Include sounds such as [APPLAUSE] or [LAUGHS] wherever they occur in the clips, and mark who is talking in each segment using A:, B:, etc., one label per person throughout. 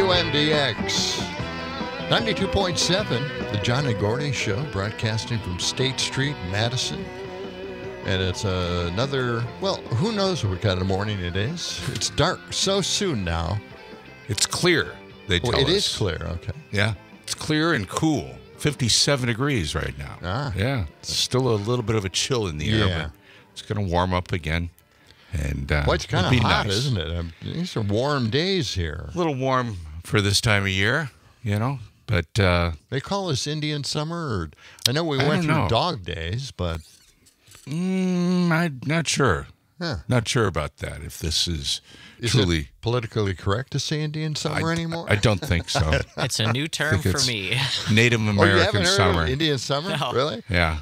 A: WMDX 92.7, the John and Gordy Show, broadcasting from State Street, Madison. And it's another, well, who knows what kind of morning it is? It's dark so soon now.
B: It's clear. They tell
A: Well, it
B: us.
A: is clear, okay.
B: Yeah, it's clear and cool. 57 degrees right now.
A: Ah.
B: Yeah, it's still a little bit of a chill in the air,
A: Yeah.
B: but it's going to warm up again. And uh,
A: Well, it's kind
B: it'll
A: of
B: be
A: hot,
B: nice.
A: isn't it? Um, these are warm days here.
B: A little warm for this time of year, you know. But uh,
A: They call this Indian summer, or I know we
B: I
A: went through
B: know.
A: dog days, but
B: mm, I'm not sure.
A: Huh.
B: Not sure about that. If this is,
A: is
B: truly,
A: it politically correct to say Indian summer
B: I,
A: anymore?
B: I don't think so. [LAUGHS] [LAUGHS]
C: It's a new term for me. [LAUGHS]
B: Native
A: oh, you
B: American
A: haven't heard
B: summer.
A: of Indian summer?
C: No.
A: Really?
B: yeah.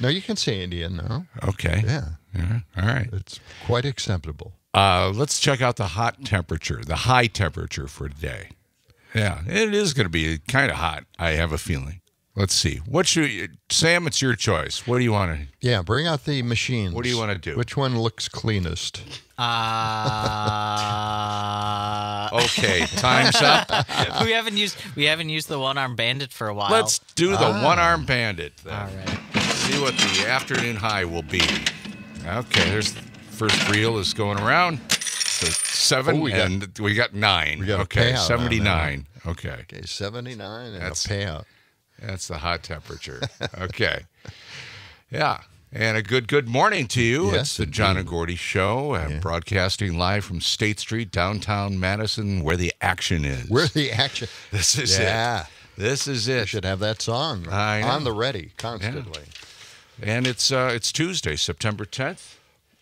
A: No, you can say Indian now.
B: Okay.
A: Yeah,
B: Yeah. All right.
A: it's quite acceptable.
B: Uh, let's check out the hot temperature, the high temperature for today. Yeah, it is going to be kind of hot. I have a feeling. Let's see. What should you, Sam? It's your choice. What do you want to?
A: Yeah, bring out the machines.
B: What do you wanna do?
A: Which one looks cleanest?
C: Uh, [LAUGHS]
B: Okay, [LAUGHS] time's up.
C: we haven't used we haven't used the one arm bandit for a while.
B: Let's do the
A: Ah.
B: one-arm bandit. Then.
C: All right.
B: See what the afternoon high will be. Okay, there's the first reel is going around. So seven,
A: Oh, we got-
B: and we got nine.
A: we got
B: okay,
A: on
B: seventy-nine. Okay.
A: Okay, 79 and
B: That's-
A: a payout.
B: That's the hot temperature. Okay. [LAUGHS] yeah. And a good good morning to you.
A: Yes,
B: it's the John and Gordy Show, uh, broadcasting live from State Street, downtown Madison, where the action is.
A: Where's the action? [LAUGHS]
B: this is
A: Yeah.
B: it. This is
A: You
B: it.
A: should have that song on the ready constantly.
B: And it's uh, it's Tuesday, September 10th.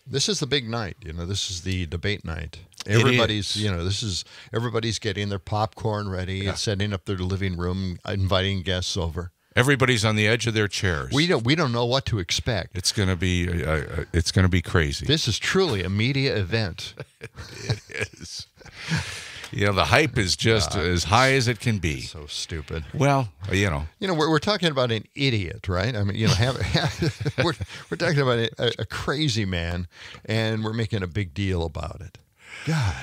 A: This is the big night. You know, this is the debate night. Everybody's, you know, this is everybody's getting their popcorn ready and setting up their living room, inviting guests over.
B: Everybody's on the edge of their chairs.
A: We don't, we don't know what to expect.
B: it's gonna be uh, uh, it's gonna be crazy.
A: This is truly a media event. [LAUGHS]
B: it is. You know, the hype is just as high as it can be.
A: So stupid.
B: Well, you know,
A: You know, we're, we're talking about an idiot, right? I mean, you know, have, [LAUGHS] we're, we're talking about a, a crazy man, and we're making a big deal about it. God.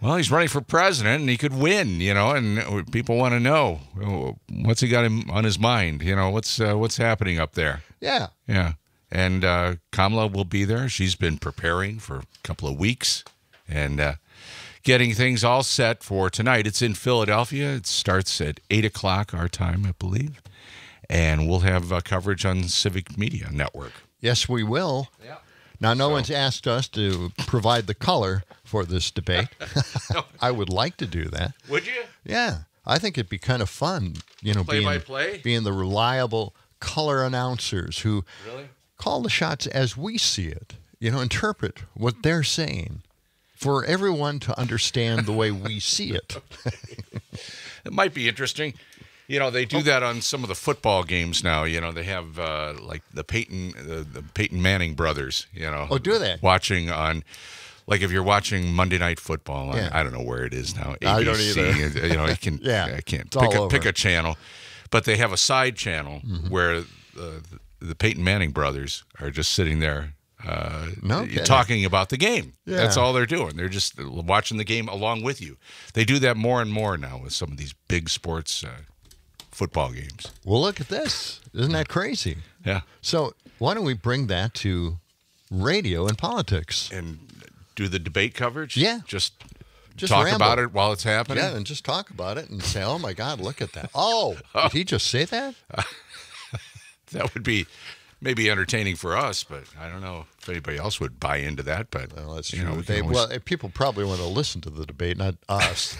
B: Well, he's running for president, and he could win. You know, and people want to know uh, what's he got him on his mind. You know, what's uh, what's happening up there.
A: Yeah.
B: Yeah, and uh, Kamala will be there. She's been preparing for a couple of weeks and uh, getting things all set for tonight. It's in Philadelphia. It starts at eight o'clock our time, I believe, and we'll have uh, coverage on Civic Media Network.
A: Yes, we will.
B: Yeah.
A: Now, no one's asked us to provide the color for this debate. [LAUGHS] [LAUGHS] I would like to do that.
B: Would you?
A: Yeah, I think it'd be kind of fun, you know, being,
B: Play-by-play?
A: being the reliable color announcers who
B: Really?
A: call the shots as we see it, you know, interpret what they're saying for everyone to understand the way we see it. [LAUGHS]
B: It might be interesting. You know, they do
A: Oh.
B: that on some of the football games now. You know, they have uh, like the Peyton, the, the Peyton Manning brothers. You know,
A: Oh, do they?
B: Watching on, like if you're watching Monday Night Football, on,
A: Yeah.
B: I don't know where it is now. ABC,
A: I don't either. [LAUGHS]
B: You know, you can, [LAUGHS]
A: Yeah,
B: I can't pick a, pick a channel, but they have a side channel
A: Mm-hmm.
B: where uh, the, the Peyton Manning brothers are just sitting there. Uh,
A: No
B: talking about the game.
A: Yeah.
B: That's all they're doing. They're just watching the game along with you. They do that more and more now with some of these big sports uh, football games.
A: Well, look at this. Isn't that crazy?
B: Yeah,
A: So, why don't we bring that to radio and politics?
B: and do the debate coverage.
A: Yeah.
B: just
A: Just
B: talk
A: ramble.
B: about it while it's happening.
A: Yeah, and just talk about it and say, "Oh my God, look at that!" Oh, [LAUGHS] did he just say that? [LAUGHS]
B: That would be maybe entertaining for us, but I don't know if anybody else would buy into that. But
A: Well, that's
B: you
A: true.
B: know, we
A: they,
B: always-
A: well, eh, people probably want to listen to the debate, not [LAUGHS] us,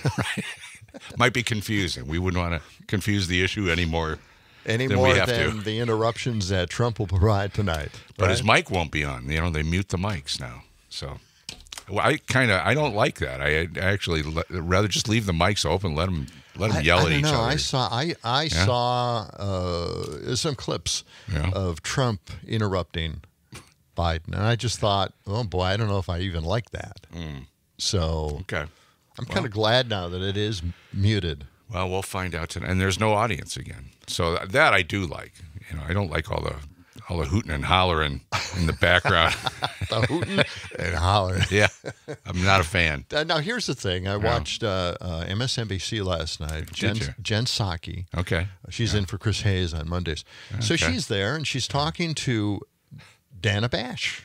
B: might be confusing. We wouldn't want to confuse the issue anymore.
A: any
B: Then we
A: more than the interruptions that Trump will provide tonight.
B: But
A: right?
B: his mic won't be on. You know, they mute the mics now. So well, I kind of I don't like that. I, I actually rather just leave the mics open, let them let them
A: I-
B: yell
A: I
B: at each
A: know.
B: other.
A: I saw I I
B: Yeah.
A: saw uh, some clips
B: Yeah.
A: of Trump interrupting Biden, and I just thought, oh boy, I don't know if I even like that.
B: Mm.
A: So
B: okay.
A: I'm kind of glad now that it is muted.
B: Well, we'll find out tonight. And there's no audience again, so that I do like. You know, I don't like all the all the hooting and hollering in the background. [LAUGHS]
A: The hooting [LAUGHS] and hollering.
B: yeah, I'm not a fan.
A: Uh, now here's the thing. I watched uh, uh, MSNBC last night. Jen? Jen Psaki.
B: Okay.
A: She's in for Chris Hayes on Mondays. So she's there and she's talking to Dana Bash.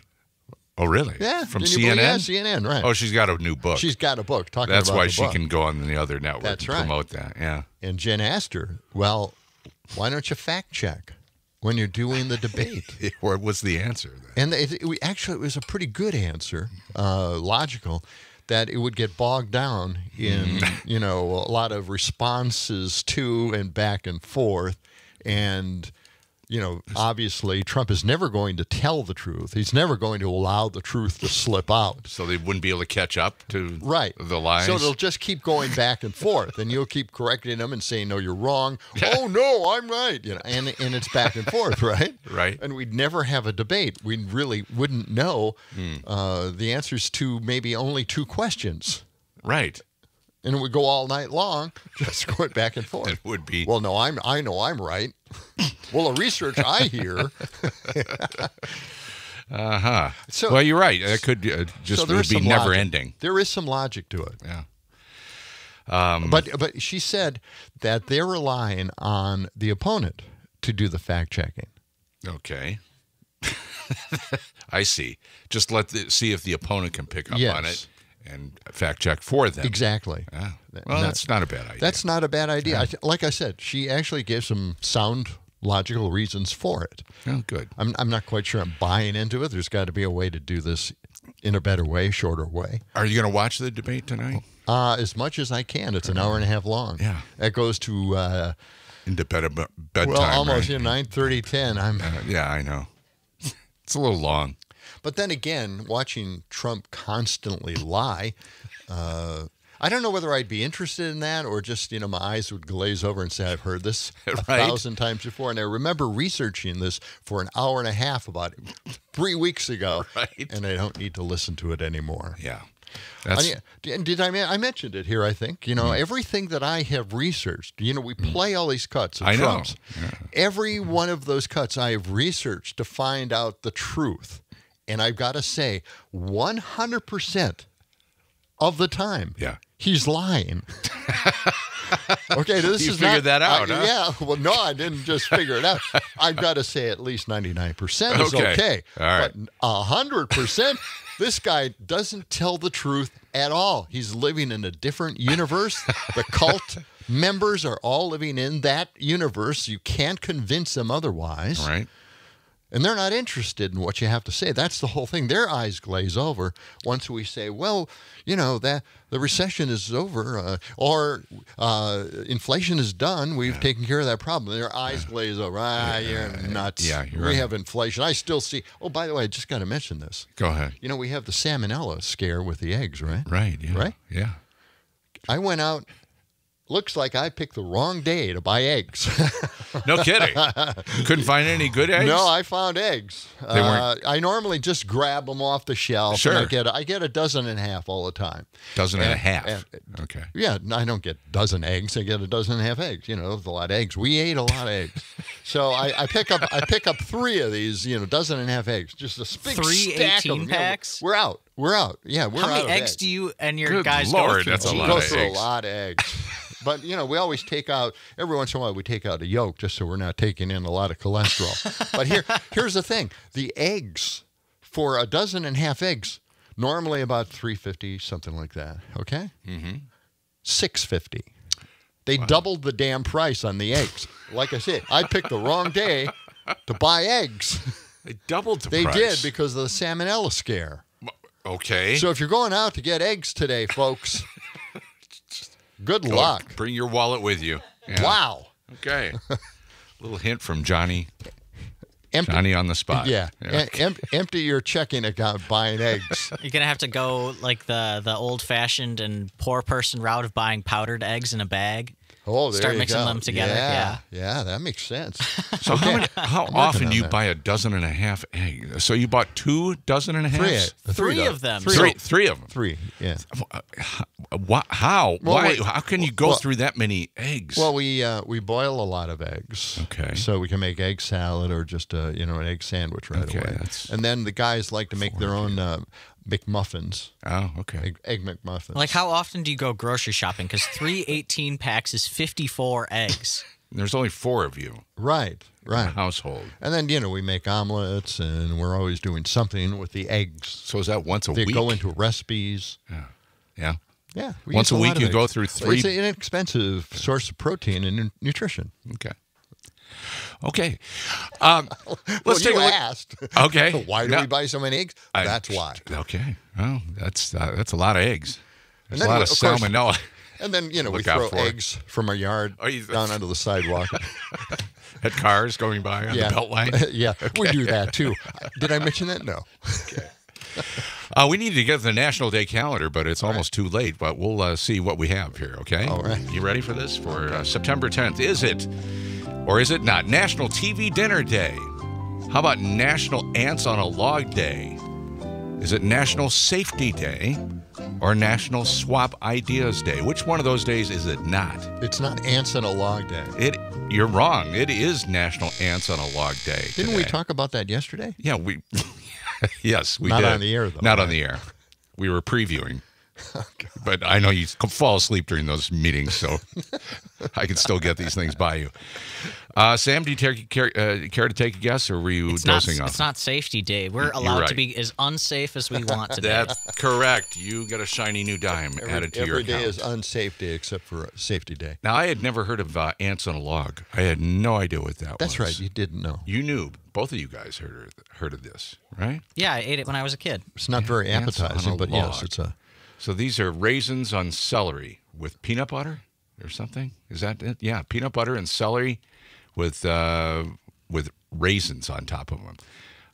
B: Oh, really?
A: Yeah,
B: From CNN.
A: that? CNN, right?
B: Oh, she's got a new book.
A: she's got a book talking
B: That's why she
A: book.
B: can go on the other network
A: That's
B: and
A: right.
B: promote that. Yeah.
A: And Jen asked her, "Well, why don't you fact check when you're doing the debate?" [LAUGHS]
B: What was the answer? Then?
A: And it, it, we- actually, it was a pretty good answer, uh, logical, that it would get bogged down in [LAUGHS] you know a lot of responses to and back and forth, and you know obviously Trump is never going to tell the truth. He's never going to allow the truth to slip out.
B: So they wouldn't be able to catch up to
A: Right.
B: the lies.
A: So they'll just keep going back and forth, and you'll keep correcting them and saying, "No, you're wrong." [LAUGHS] oh no, I'm right. You know, and and it's back and forth, [LAUGHS] right?
B: Right.
A: And we'd never have a debate. We really wouldn't know
B: Hmm.
A: uh, the answers to maybe only two questions,
B: right.
A: And it would go all night long, [LAUGHS] just going back and forth.
B: It would be.
A: Well, no, I'm I know I'm right. [LAUGHS] well, the research I hear. [LAUGHS]
B: Uh huh.
A: So-
B: well, you're right. It could uh, just
A: so there
B: it
A: is
B: would be never
A: logic.
B: ending.
A: There is some logic to it.
B: Yeah.
A: But but she said that they're relying on the opponent to do the fact checking.
B: Okay. I see. Just let the, see if the opponent can pick up on
A: Yes.
B: it and fact check for them.
A: Exactly.
B: Yeah. Well,
A: that-
B: that's not a bad idea.
A: That's not a bad idea. I th- like I said, she actually gave some sound, logical reasons for it.
B: oh, good.
A: I'm, I'm not quite sure I'm buying into it. There's got to be a way to do this in a better way, shorter way.
B: Are you going to watch the debate tonight?
A: Uh, as much as I can. It's an hour and a half long.
B: Yeah.
A: It goes to, uh,
B: Into bed bedtime.
A: well, almost
B: right?
A: you know, 9 10. I'm,
B: Uh, yeah, I know. [LAUGHS] It's a little long.
A: But then again, watching Trump constantly lie, uh, I don't know whether I'd be interested in that or just, you know, my eyes would glaze over and say, I've heard this [LAUGHS] a
B: Right.
A: thousand times before. And I remember researching this for an hour and a half about three weeks ago.
B: Right.
A: And I don't need to listen to it anymore.
B: Yeah.
A: I
B: That's
A: mean, did I, I mentioned it here, I think. You know,
B: Mm-hmm.
A: everything that I have researched, you know, we play all these cuts of
B: I know.
A: Trump's. Every one of those cuts I have researched to find out the truth. And I've got to say, 100% of the time,
B: Yeah.
A: he's lying. [LAUGHS] okay, this
B: You
A: is
B: figured
A: not,
B: that out,
A: I-
B: huh?
A: Yeah, well, no, I didn't just figure it out. I've got to say at least 99% is
B: Okay.
A: okay.
B: All right.
A: But 100%, this guy doesn't tell the truth at all. He's living in a different universe. The cult members are all living in that universe. You can't convince them otherwise.
B: right.
A: And they're not interested in what you have to say. That's the whole thing. Their eyes glaze over once we say, "Well, you know that the recession is over, uh, or uh, inflation is done. We've taken care of that problem." Their eyes glaze over. Ah, you're nuts.
B: yeah, you're
A: we
B: right.
A: have inflation. I still see. Oh, by the way, I just got to mention this.
B: Go ahead.
A: You know, we have the salmonella scare with the eggs, right?
B: Right. Yeah.
A: Right?
B: Yeah.
A: I went out. Looks like I picked the wrong day to buy eggs. [LAUGHS]
B: No kidding. couldn't find any good eggs.
A: No, I found eggs.
B: They
A: uh,
B: weren't-
A: I normally just grab them off the shelf. and I get a, I get a dozen and a half all the time.
B: dozen and a half.
A: and-
B: okay.
A: Yeah, I don't get dozen eggs. I get a dozen and a half eggs. You know, a lot of eggs. We ate a lot of eggs, [LAUGHS] so I, I pick up I pick up three of these. You know, dozen and a half eggs. Just a big
C: Three
A: stack
C: 18
A: of them. Yeah, we're out. We're out. Yeah, we're
C: How
A: out How
C: many
A: of
C: eggs do you and your
B: Good
C: guys
B: Lord,
C: go through?
B: that's a lot
A: go through a lot of eggs. [LAUGHS] But you know, we always take out every once in a while. We take out a yolk just so we're not taking in a lot of cholesterol. but here, [LAUGHS] here's the thing: the eggs for a dozen and a half eggs, normally about three fifty, something like that. Okay, mm-hmm. six fifty. They doubled the damn price on the eggs. Like I said, I picked the wrong day to buy eggs.
B: They doubled the
A: They
B: price.
A: did because of the salmonella scare.
B: Okay.
A: So if you're going out to get eggs today, folks, good
B: Go-
A: luck.
B: Bring your wallet with you. Yeah.
A: Wow.
B: Okay. [LAUGHS] Little hint from Johnny.
A: Empty,
B: Johnny on the spot.
A: Yeah, Em- em- empty your checking account buying eggs. [LAUGHS]
C: You're gonna have to go like the the old fashioned and poor person route of buying powdered eggs in a bag.
A: Oh, there
C: Start
A: you
C: mixing
A: go.
C: them together,
A: Yeah, yeah, that makes sense. [LAUGHS]
B: So how many, how often do you
A: that.
B: buy a dozen and a half eggs? So you bought two dozen and a half?
A: Three, egg-
C: Three
A: though.
C: of them.
A: Three,
B: Three, three of them.
A: three. Yeah.
B: Wha- How?
A: Well,
B: Why?
A: wait.
B: How can you go
A: Well-
B: through that many eggs?
A: Well, we uh, we boil a lot of eggs.
B: Okay.
A: So we can make egg salad or just a you know an egg sandwich right
B: Okay,
A: away.
B: that's
A: And then the guys like to make their own uh, McMuffins,
B: oh, okay.
A: egg, egg McMuffins.
C: Like, how often do you go grocery shopping? Because three [LAUGHS] 18 packs is 54 eggs.
B: There's only four of you
A: right,
B: in a
A: right.
B: household.
A: And then you know we make omelets, and we're always doing something with the eggs.
B: So is that once a
A: They
B: week?
A: They go into recipes.
B: yeah.
A: Yeah. we
B: Once
A: use
B: a week
A: lot of
B: you go through three-
A: It's an inexpensive source of protein and nutrition.
B: Okay. Okay. Um, [LAUGHS] let's
A: well,
B: take
A: you
B: a look.
A: asked.
B: Okay. [LAUGHS]
A: Why do
B: No,
A: we buy so many eggs?
B: I-
A: That's why.
B: Okay. Well, that's uh, that's a lot of eggs. There's
A: And
B: a
A: then,
B: lot of
A: of course-
B: salmonella.
A: And then you know we throw
B: for it.
A: eggs from our yard
B: Oh,
A: down onto the sidewalk. [LAUGHS]
B: Had cars going by on
A: yeah,
B: the Beltline.
A: yeah, we do that too. Did I mention that? No.
B: Uh, we need to get the National Day calendar, but it's almost too late. But we'll uh, see what we have here. Okay.
A: All right.
B: You ready for this? For uh, September 10th, is it or is it not National TV Dinner Day? How about National Ants on a Log Day? Is it National Safety Day or National Swap Ideas Day? Which one of those days is it not?
A: It's not ants on a log day.
B: It. You're wrong. It is National Ants on a Log Day.
A: Didn't we talk about that yesterday?
B: Yeah, we. [LAUGHS] yes, we
A: Not
B: did.
A: on the air, though,
B: Not on the air. We were previewing. [LAUGHS] but I know you fall asleep during those meetings, so [LAUGHS] I can still get these things by you. Uh, Sam, do you take, care, uh, care to take a guess, or were you
C: It's not,
B: off?
C: it's not safety day. We're allowed
B: right.
C: to be as unsafe as we want today.
B: That's correct. You got a shiny new dime
A: Every,
B: added to your account.
A: every day is unsafe day except for safety day.
B: now, I had never heard of uh, ants on a log. I had no idea what that
A: That's
B: was.
A: That's right. You didn't know.
B: You knew. Both of you guys heard heard of this, right?
C: yeah, I ate it when I was a kid.
A: It's not very
B: ants on a
A: appetizing, but yes, it's a.
B: So these are raisins on celery with peanut butter or something. Is that it? Yeah, peanut butter and celery with uh, with raisins on top of them.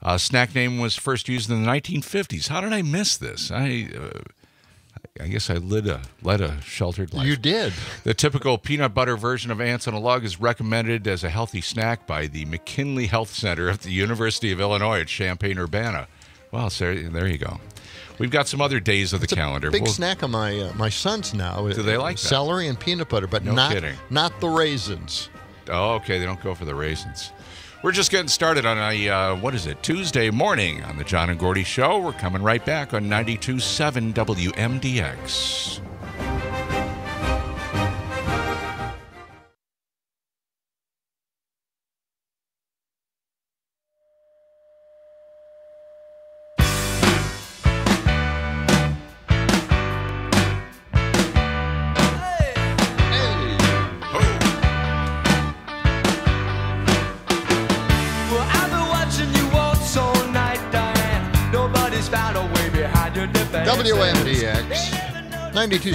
B: Uh, snack name was first used in the 1950s. How did I miss this? I uh, I guess I led a led a sheltered life.
A: You did.
B: The typical peanut butter version of ants on a log is recommended as a healthy snack by the McKinley Health Center at the University of Illinois at Champaign Urbana. Well, so there you go. We've got some other days of the
A: It's
B: calendar.
A: big
B: We'll-
A: snack of my uh, my sons now.
B: Do they like that?
A: celery and peanut butter? But
B: No
A: not
B: kidding.
A: not the raisins.
B: Oh, okay. They don't go for the raisins. We're just getting started on a, uh, what is it, Tuesday morning on the John and Gordy Show. We're coming right back on 92.7 WMDX.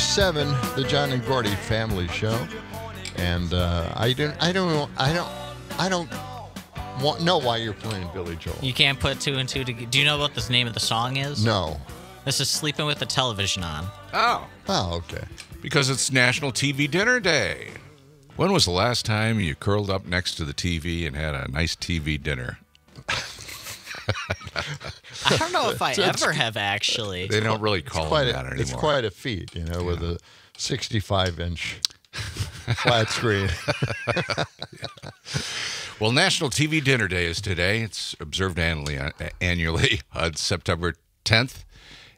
A: 92.7, the John and Gordy Family Show, and uh, I don't I don't know I don't I don't want, know why you're playing Billy Joel.
C: You can't put two and two together. Do you know what the name of the song is?
A: No.
C: This is Sleeping with the Television On.
B: Oh,
A: Oh, okay.
B: because it's National TV Dinner Day. When was the last time you curled up next to the TV and had a nice TV dinner? [LAUGHS]
C: I don't know if I
A: It's-
C: ever have actually.
B: They don't really call
A: Quite
B: them
A: a,
B: that anymore.
A: it's quite a feat, you know, with a 65 inch flat screen. [LAUGHS]
B: Well, National TV Dinner Day is today. It's observed annually, uh, annually [LAUGHS] on September 10th,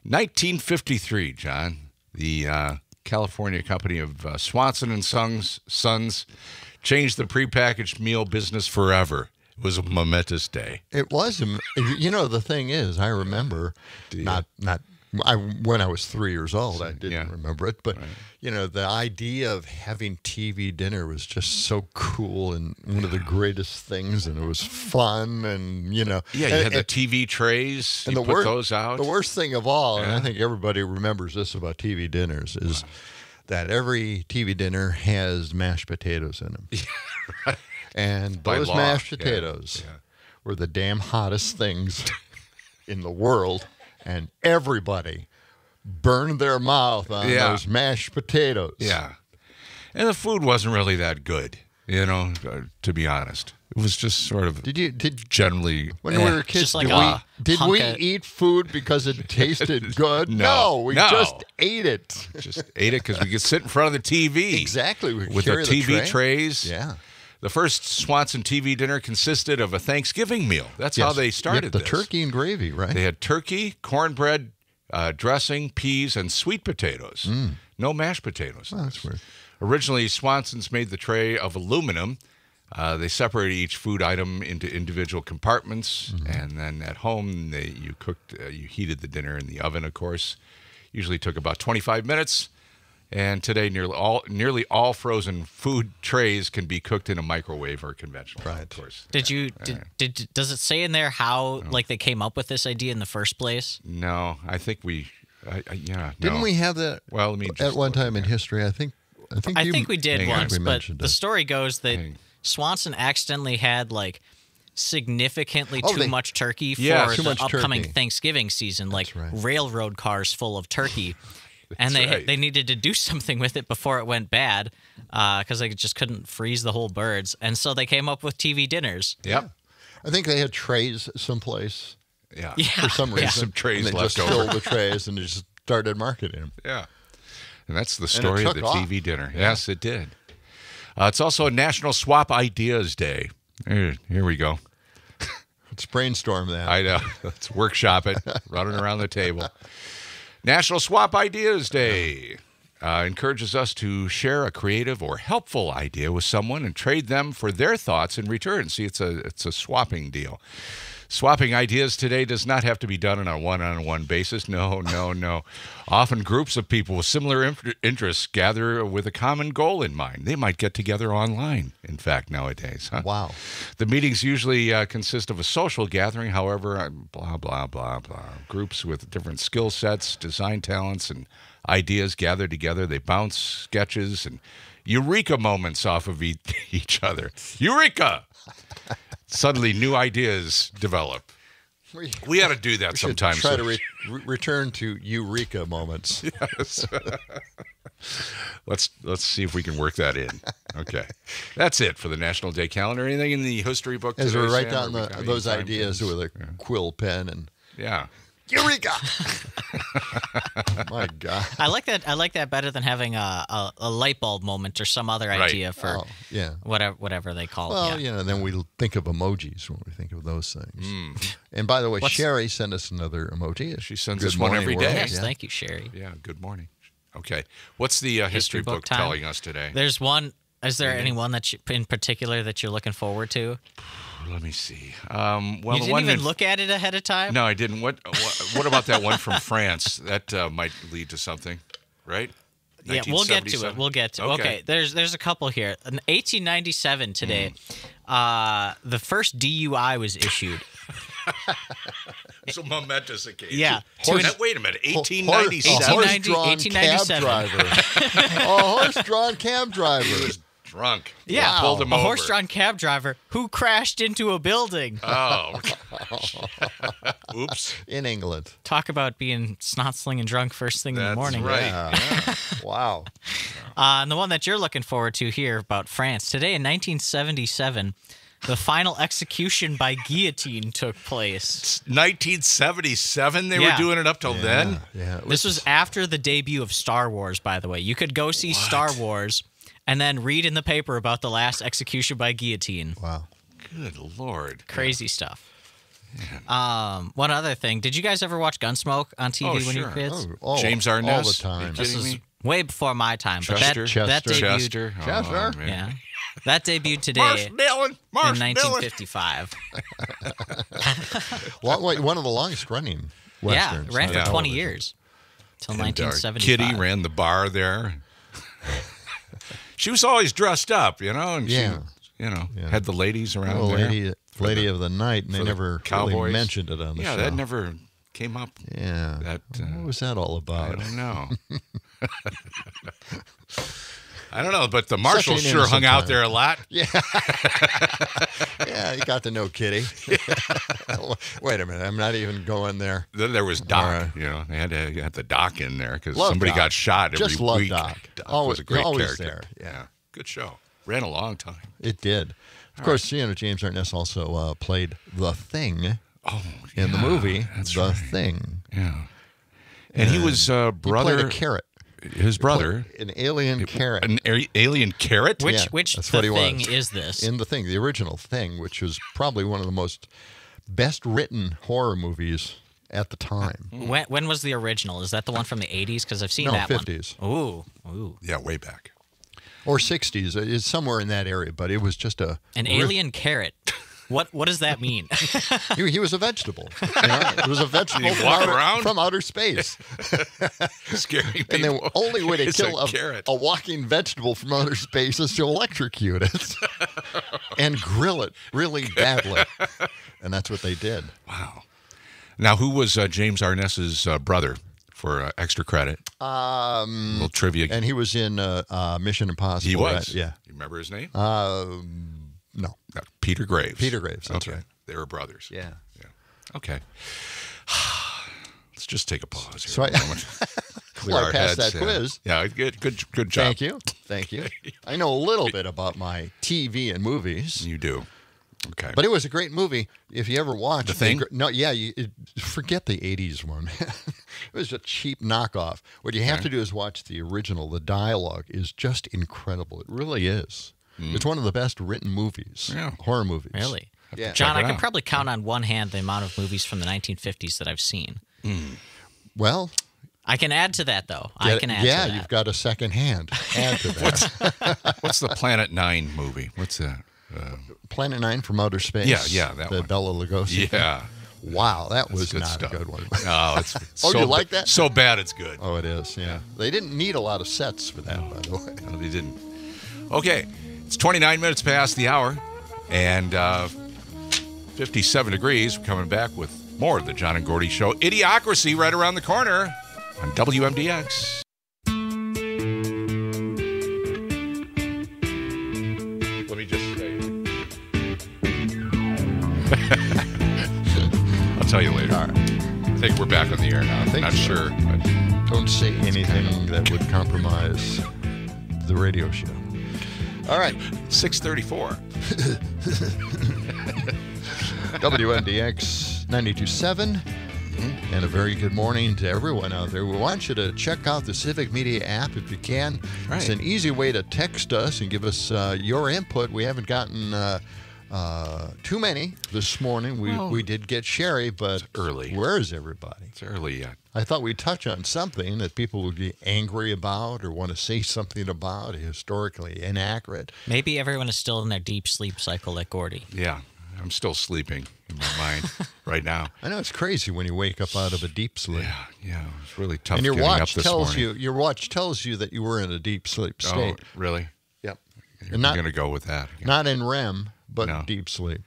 B: 1953. John, the uh, California company of uh, Swanson and Sons, Sons changed the prepackaged meal business forever. It was a momentous day.
A: It was, you know, the thing is, I remember not not I when I was three years old, I didn't
B: Yeah.
A: remember it, but you know, the idea of having TV dinner was just so cool and one of the greatest things, and it was fun, and you know,
B: Yeah, you
A: and,
B: had the TV trays.
A: and
B: you
A: the
B: put
A: wor-
B: those out.
A: The worst thing of all, and I think everybody remembers this about TV dinners, is that every TV dinner has mashed potatoes in them. [LAUGHS] And
B: By
A: those
B: law,
A: mashed potatoes
B: yeah.
A: were the damn hottest things [LAUGHS] in the world, and everybody burned their mouth on
B: Yeah.
A: those mashed potatoes.
B: Yeah. and the food wasn't really that good. You know, uh, to be honest, it was just sort of
A: Did you did
B: generally
A: when
B: eh.
A: we were kids?
C: Like
A: did
C: a
A: we, did we eat food because it [LAUGHS] tasted good?
B: No.
A: we
B: No.
A: just ate it.
B: just ate it because we could sit in front of the TV.
A: Exactly, we
B: with the
A: carry the
B: TV
A: tray.
B: trays.
A: Yeah.
B: The first Swanson TV dinner consisted of a Thanksgiving meal. That's how
A: Yes.
B: they
A: Yep,
B: started
A: the
B: this.
A: turkey and gravy, right?
B: They had turkey, cornbread, uh, dressing, peas, and sweet potatoes. No mashed potatoes.
A: Oh, that's weird.
B: Originally, Swanson's made the tray of aluminum. Uh, they separated each food item into individual compartments, and then at home, they, you cooked, uh, you heated the dinner in the oven. Of course, usually took about 25 minutes. And today, nearly all nearly all frozen food trays can be cooked in a microwave or conventional. Right, of course.
C: Did you did, did does it say in there how like they came up with this idea in the first place?
B: No, I think we, I, I, yeah.
A: Didn't
B: no.
A: we have that
B: Well, let me
A: at one
B: look
A: time in history? I think. I think.
C: I
A: you,
C: think we did
B: hang on.
C: once,
A: We
C: but
A: mentioned
C: the
A: it.
C: story goes that
B: Hang.
C: Swanson accidentally had like significantly
A: Oh,
C: too
A: they-
C: much turkey for
B: Yeah,
C: the upcoming
A: turkey.
C: Thanksgiving season, like
A: right.
C: railroad cars full of turkey. [LAUGHS] [LAUGHS] and they
B: right.
C: they needed to do [LAUGHS] something with it before it went bad because they just couldn't freeze the whole birds, and so they came up with TV dinners.
B: Yep.
A: I think they had trays someplace
B: Yeah.
C: Yeah,
A: for some [LAUGHS] reason.
B: Some trays
A: and they
B: left
A: just
B: over.
A: filled the trays and they just started marketing them.
B: Yeah. And that's the story of the
A: off.
B: TV dinner. Yes, it did. Uh, it's also a National Swap Ideas Day. Here, here we go.
A: Let's brainstorm that.
B: I know. Let's workshop it, running around the table. National Swap Ideas Day uh, encourages us to share a creative or helpful idea with someone and trade them for their thoughts in return. See, it's a it's a swapping deal. Swapping ideas today does not have to be done on a one-on-one basis. No, no, no. Often groups of people with similar in- interests gather with a common goal in mind. They might get together online, in fact, nowadays. Huh?
A: Wow.
B: The meetings usually uh, consist of a social gathering. However, uh, blah, blah, blah, blah. Groups with different skill sets, design talents, and ideas gather together. They bounce sketches and eureka moments off of e- [LAUGHS] each other. Eureka! Suddenly, new ideas develop.
A: We,
B: We ought to do that sometimes.
A: try to re- re- return to eureka moments. [LAUGHS] [LAUGHS]
B: let's let's see if we can work that in. Okay, that's it for the National Day calendar. Anything in the history book?
A: As
B: today,
A: we write
B: Sam,
A: down the, those ideas
B: pins?
A: with a quill pen and
B: Yeah.
A: Eureka. [LAUGHS] My God.
C: I like that. I like that better than having a, a, a light bulb moment or some other
B: Right.
C: idea for
A: Oh, yeah.
C: whatever whatever they call
A: Well,
C: it. Yeah.
A: you know, then we think of emojis when we think of those things.
B: Hmm.
A: And by the way,
C: What's-
A: Sherry sent us another emoji.
B: She sends
A: Good
B: us one every day. world.
C: Yes,
A: Yeah.
C: thank you, Sherry.
B: Yeah, good morning. Okay. What's the uh, history, book,
C: time.
B: telling us today?
C: There's one. Is there any one that you, in particular that you're looking forward to?
B: Let me see. Um, well,
C: you didn't
B: one
C: even
B: that-
C: look at it ahead of time.
B: No, I didn't. What, what What about that one from [LAUGHS] France? That uh, might lead to something, right?
C: Yeah, we'll get to it. We'll get to okay.
B: Okay.
C: There's there's a couple here. In 1897 today,
B: Hmm.
C: uh, the first DUI was issued. [LAUGHS]
B: It's a momentous occasion.
C: Yeah,
B: Horse,
C: to an-
B: wait a minute.
A: Ho-
B: 1897.
A: Horse, horse-drawn cab
C: 1897.
A: driver. [LAUGHS] a horse-drawn cab driver.
B: Drunk.
C: Yeah,
B: Pulled him
C: a
B: over.
C: horse-drawn cab driver who crashed into a building.
B: Oh. [LAUGHS] Oops.
A: in England.
C: Talk about being snot slinging drunk first thing in the
B: That's
C: morning.
B: right.
A: Yeah. [LAUGHS] wow.
C: Uh, and the one that you're looking forward to here about France today in 1977, the final execution by guillotine took place.
B: 1977. They
C: Yeah.
B: were doing it up till then.
A: Yeah. it
C: This was after the debut of Star Wars, by the way. You could go see Star Wars and then read in the paper about the last execution by guillotine.
A: wow.
B: Good lord.
C: Crazy stuff. Um, one other thing. Did you guys ever watch Gunsmoke on TV
B: Oh,
C: when you were kids?
A: Oh, all,
B: James
A: all
B: Arness.
A: the time.
C: This
B: kidding
C: is
B: me?
C: way before my time. But that,
B: Chester.
C: that
A: Chester.
C: debuted,
B: Chester.
A: Chester?
B: Oh, man.
C: Yeah. That debuted today
B: Marsh
C: in
B: Dillon. Marsh Dillon.
C: 1955.
A: Long, [LAUGHS] wait, one of the longest running
C: yeah,
A: westerns.
C: ran
A: on
C: for 20 years. Till
B: And, uh,
C: 1975.
B: Kitty ran the bar there. [LAUGHS] she was always dressed up, you know, and
A: Yeah.
B: she, you know,
A: Yeah.
B: had the ladies around
A: Well,
B: there.
A: lady, lady
B: the-
A: of the night, and they
B: the
A: never really mentioned it on the
B: yeah,
A: show.
B: Yeah, that never came up.
A: yeah.
B: that, uh,
A: what was that all about?
B: I don't know. [LAUGHS] [LAUGHS] I don't know, but the marshals sure hung out
A: time.
B: there a lot. [LAUGHS]
A: Yeah, Yeah, you got to know Kitty. [LAUGHS] Wait a minute, I'm not even going there.
B: Then there was Doc.
A: All right.
B: You know, they had to get the Doc in there because somebody
A: Doc.
B: got shot every
A: Just love
B: week.
A: Doc.
B: Doc
A: Always-
B: was a great
A: always
B: character.
A: there, yeah.
B: good show. Ran a long time.
A: It did. Of course, you know James Arness also uh, played the Thing
B: Oh,
A: in the movie The
B: right.
A: Thing.
B: Yeah, and he was uh,
A: He played
B: brother.
A: a carrot,
B: his brother,
A: an alien carrot
B: an a- alien carrot.
C: Which
A: Yeah,
C: which
A: that's
C: the
A: what he
C: thing
A: was.
C: is this?
A: in the Thing, the original Thing, which was probably one of the most best written horror movies at the time.
C: when when was the original? Is that the one from the 80s? Because I've seen
A: No,
C: that
A: 50s.
C: one. Ooh, ooh.
B: Yeah, way back.
A: Or 60s. It's somewhere in that area, but it was just a.
C: An
A: re-
C: alien carrot. What what does that mean? [LAUGHS]
A: He, he was a vegetable. you know? It was a vegetable from
B: walk
A: outer,
B: around?
A: from outer space. [LAUGHS]
B: Scaring
A: And
B: people.
A: the only way to
B: It's
A: kill
B: a
A: a, a walking vegetable from outer space is to electrocute it [LAUGHS] and grill it really badly. And that's what they did.
B: Wow. Now, who was uh, James Arness's uh, brother for uh, extra credit?
A: Um,
B: little trivia.
A: and he was in uh, uh, Mission Impossible.
B: he was.
A: right? Yeah.
B: You remember his name?
A: No.
B: Uh, Peter Graves.
A: Peter Graves, that's
B: okay.
A: right.
B: They were brothers.
A: Yeah.
B: Yeah. Okay. [SIGHS] Let's just take a pause here.
A: So I-
B: for moment. [LAUGHS] Clear
A: Well, I
B: our
A: passed
B: heads,
A: that
B: yeah.
A: quiz.
B: Yeah, good, good, good job.
A: Thank you. Thank you. I know a little bit about my TV and movies.
B: You do. Okay.
A: But it was a great movie. If you ever watched
B: The Thing?
A: gr- No, yeah. You, it, forget the '80s one. [LAUGHS] it was a cheap knockoff. What you have to do is watch the original. The dialogue is just incredible. It really is. It's one of the best written movies.
B: Yeah.
A: Horror movies.
C: really?
A: Yeah.
C: John, I could
B: out.
C: probably count on one hand the amount of movies from the 1950s that I've seen.
A: Well,
C: I can add to that though. I can add
A: yeah,
C: to that.
A: you've got a second hand. Add to that. [LAUGHS]
B: What's the Planet Nine movie? What's that? Uh,
A: Planet Nine from Outer Space.
B: Yeah, yeah, that
A: the
B: one.
A: Bela Lugosi.
B: yeah.
A: Wow, that was
B: good
A: not
B: stuff.
A: a good one. [LAUGHS]
B: Oh, it's [LAUGHS]
A: Oh,
B: so
A: you like that?
B: So bad it's good.
A: oh, it is. Yeah. They didn't need a lot of sets for that, by the way.
B: No, they didn't. Okay, it's 29 minutes past the hour, and uh, 57 degrees. We're coming back with more of the John and Gordy Show. Idiocracy right around the corner on WMDX. Let me just say. [LAUGHS] I'll tell you later.
A: All right.
B: I think we're back on the air now.
A: I think
B: Not
A: so.
B: sure.
A: Don't say anything that would compromise the radio show. All right.
B: 634. [LAUGHS]
A: WMDX 92.7. And a very good morning to everyone out there. We want you to check out the Civic Media app if you can.
B: Right.
A: It's an easy way to text us and give us uh, your input. We haven't gotten uh, uh, too many this morning. We,
B: Well,
A: we did get Sherry, but
B: early.
A: where is everybody?
B: It's early yet.
A: I thought we'd touch on something that people would be angry about or want to say [LAUGHS] something about, historically inaccurate.
C: Maybe everyone is still in their deep sleep cycle like Gordy.
B: Yeah, I'm still sleeping in my mind [LAUGHS] right now.
A: I know it's crazy when you wake up out of a deep sleep.
B: Yeah, yeah, it's really tough
A: And your
B: getting up
A: watch
B: this
A: tells
B: morning.
A: you your watch tells you that you were in a deep sleep state.
B: Oh,
A: state.
B: really?
A: Yep.
B: You're
A: And not
B: going to go with that. again.
A: not in REM, but
B: No.
A: deep sleep.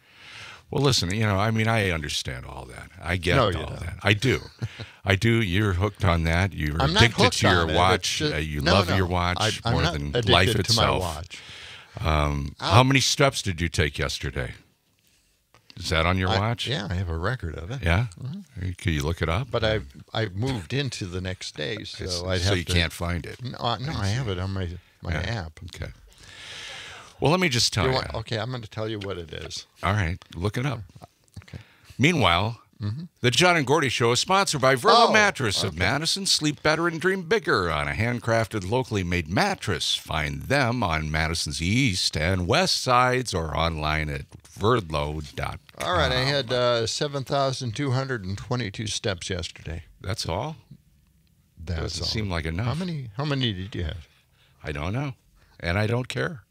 B: Well, listen, you know, I mean, I understand all that. I get
A: No,
B: all
A: don't.
B: that. I do. [LAUGHS] I do. You're hooked on that. You're
A: I'm
B: addicted to your
A: it.
B: watch.
A: Just-
B: uh, you
A: no,
B: love
A: no.
B: your watch
A: I,
B: more than life itself.
A: my watch.
B: Um, how many steps did you take yesterday? Is that on your
A: I-
B: watch?
A: yeah, I have a record of it.
B: Yeah. Could you look it up?
A: But I've I've moved into the next day, so
B: so
A: I'd have
B: you
A: to,
B: can't find it.
A: No, no, I have it on my my
B: Yeah.
A: app.
B: Okay. Well, let me just tell
A: You
B: you.
A: want- okay, I'm going to tell you what it is.
B: All right, look it up.
A: Okay.
B: Meanwhile, the John and Gordy Show is sponsored by Verlo
A: Mm-hmm. Oh,
B: Mattress of Madison. Sleep better and dream bigger on a handcrafted, locally made mattress. Find them on Madison's east and west sides or online at verlo.com.
A: All right, I had uh, seven thousand two hundred and twenty-two steps yesterday.
B: That's all.
A: That's
B: Doesn't
A: all.
B: seem like enough.
A: How many? How many did you have?
B: I don't know, and I don't care.